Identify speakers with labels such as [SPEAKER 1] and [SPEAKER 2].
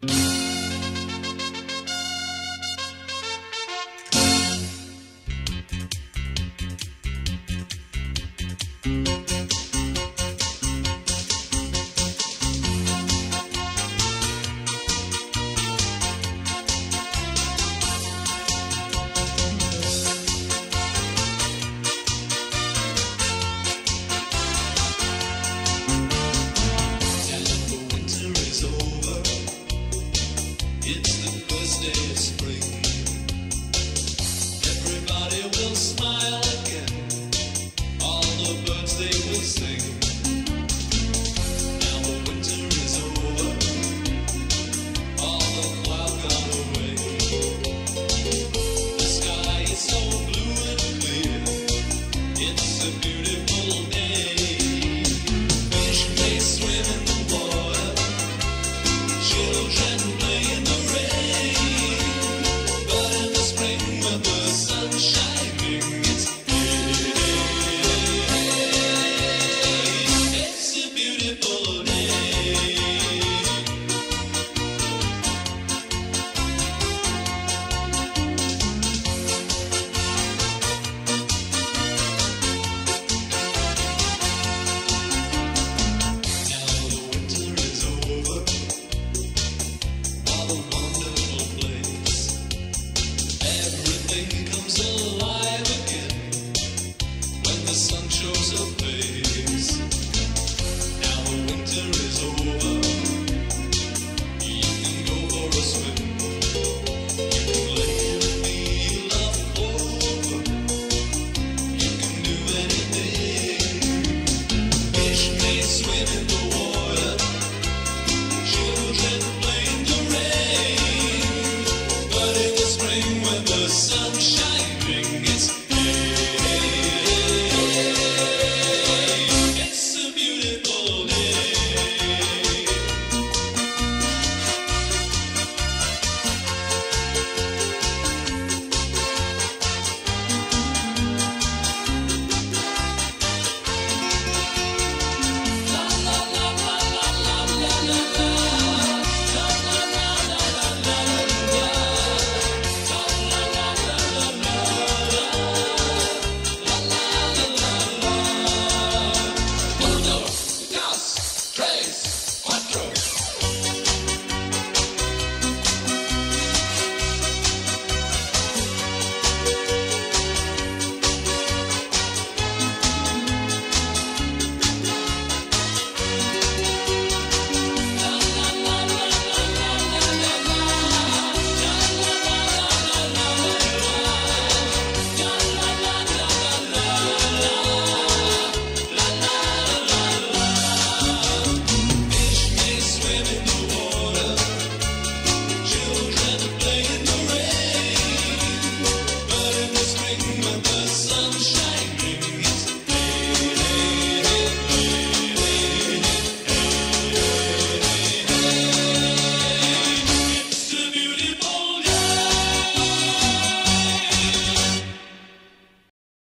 [SPEAKER 1] you